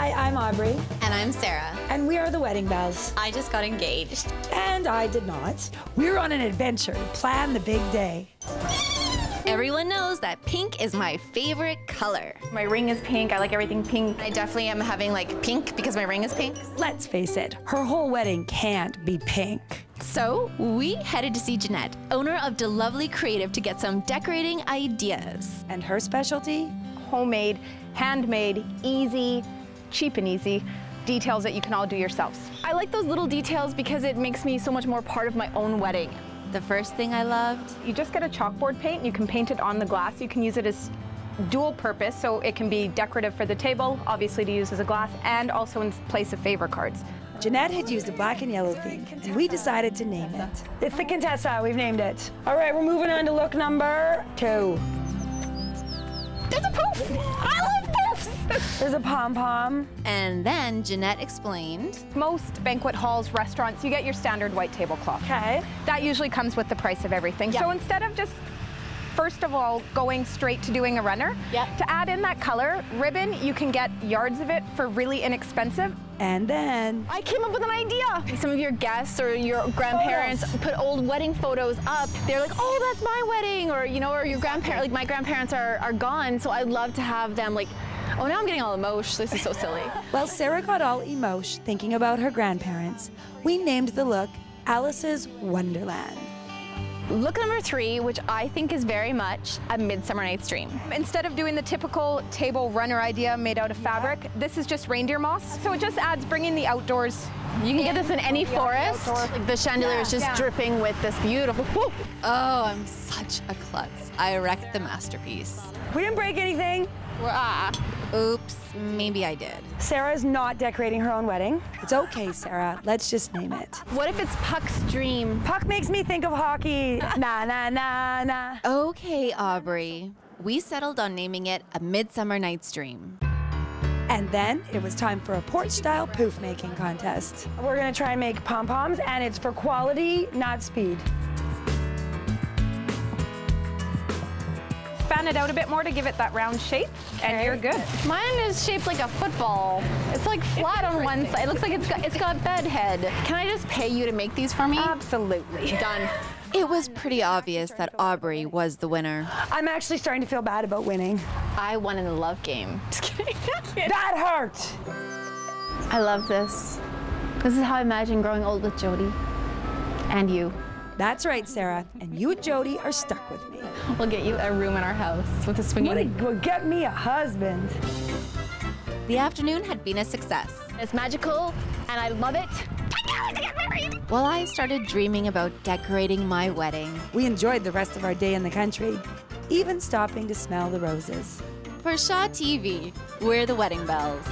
Hi, I'm Aubrey, And I'm Sarah. and we are the Wedding Belles. I just got engaged. And I did not. We're on an adventure to plan the big day. Everyone knows that pink is my favorite color. My ring is pink. I like everything pink. I definitely am having like pink because my ring is pink. Let's face it, her whole wedding can't be pink. So we headed to see Jeanette, owner of DeLovely Creative, to get some decorating ideas. And her specialty? Homemade, handmade, easy, cheap and easy details that you can all do yourselves. I like those little details because it makes me so much more part of my own wedding. The first thing I loved, You just get a chalkboard paint you can paint it on the glass. You can use it as dual purpose, so it can be decorative for the table, obviously to use as a glass, and also in place of favor cards. Jeanette had used a black and yellow theme, and we decided to name it. It's the Contessa, we've named it. All right, we're moving on to look number two. There's a poof! I love poofs! There's a pom pom. and then Jeanette explained, Most banquet halls, restaurants, you get your standard white tablecloth. Okay. That usually comes with the price of everything. So instead of just First of all, going straight to doing a runner. Yep. To add in that color, ribbon, you can get yards of it for really inexpensive. And then I came up with an idea. Some of your guests or your grandparents Photos. put old wedding photos up. They're like, oh, that's my wedding, or you know, or your grandparents. Like my grandparents are are gone, so I'd love to have them. Like, oh, now I'm getting all emotional. This is so silly. While Sarah got all emosh thinking about her grandparents, we named the look Alice's Wonderland. Look number three, which I think is very much a Midsummer Night's Dream. Instead of doing the typical table runner idea made out of fabric, this is just reindeer moss. So it just adds bringing the outdoors. You can get this in any forest. Like the chandelier is just Yeah. dripping with this beautiful. Whoa. Oh, I'm such a klutz. I wrecked the masterpiece. We didn't break anything. We're, Ah, oops, maybe I did. Sarah's not decorating her own wedding. It's okay, Sarah. Let's just name it. What if it's Puck's dream? Puck makes me think of hockey. Na na na na. Okay, Aubrey. We settled on naming it A Midsummer Night's Dream. And then it was time for a porch style poof making contest. We're gonna try and make pom poms, and it's for quality, not speed. Fan it out a bit more to give it that round shape, and you're good. Mine is shaped like a football. It's like flat on one side. It looks like it's got it's got bed head. Can I just pay you to make these for me? Absolutely. Done. It was pretty obvious that Aubrey was the winner. I'm actually starting to feel bad about winning. I won in the love game. Just kidding. That hurt. I love this. This is how I imagine growing old with Jody. And you. That's right, Sarah. And you and Jody are stuck with me. We'll get you a room in our house with a swinging. What will get me a husband? The afternoon had been a success. It's magical, and I love it. While I started dreaming about decorating my wedding, We enjoyed the rest of our day in the country, even stopping to smell the roses. for Shaw TV, we're the Wedding Belles.